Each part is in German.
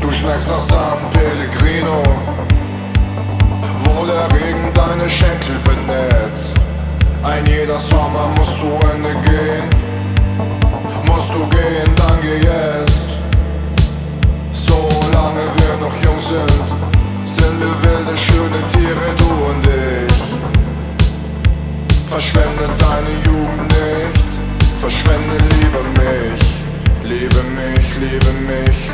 Du schmeckst nach San Pellegrino, wo der Regen deine Schenkel benetzt. Ein jeder Sommer musst du liebe mich.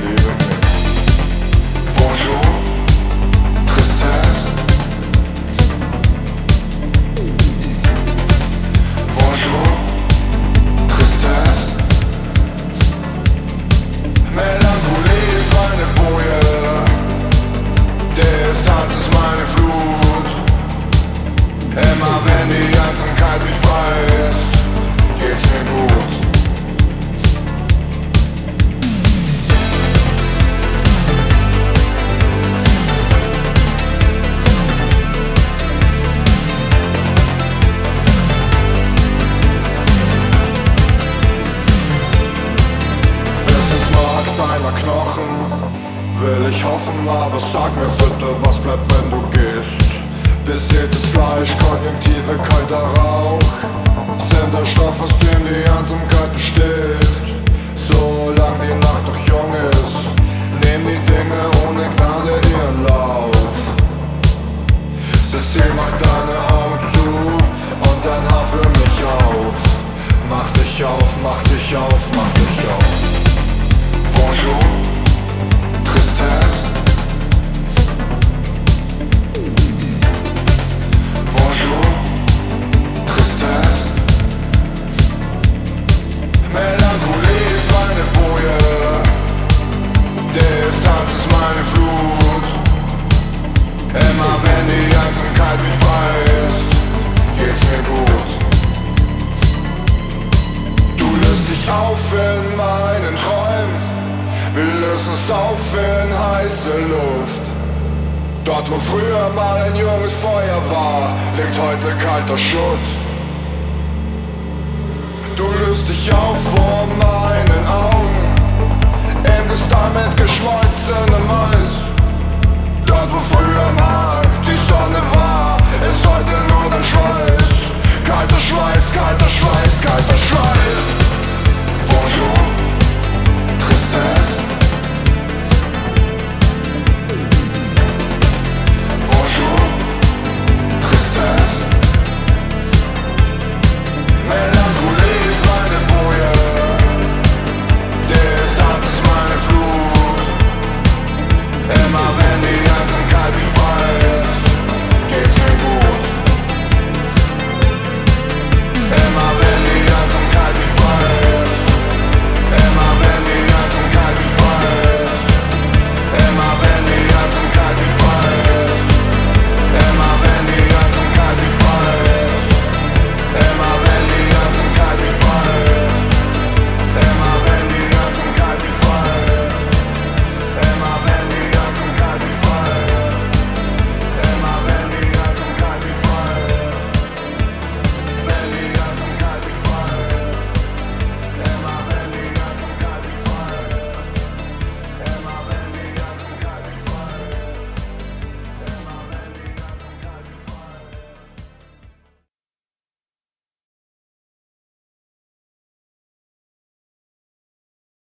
Will ich hoffen, aber sag mir bitte, was bleibt, wenn du gehst. Besätes Fleisch, Konjunktive, kalter Rauch Sind der Stoff, aus dem die Einsamkeit besteht Solange die auf in meinen Träumen. Wir lösen es auf in heiße Luft. Dort, wo früher mal ein junges Feuer war, liegt heute kalter Schutt. Du löst dich auf vor meinen Augen, endest damit geschmolzenem Eis.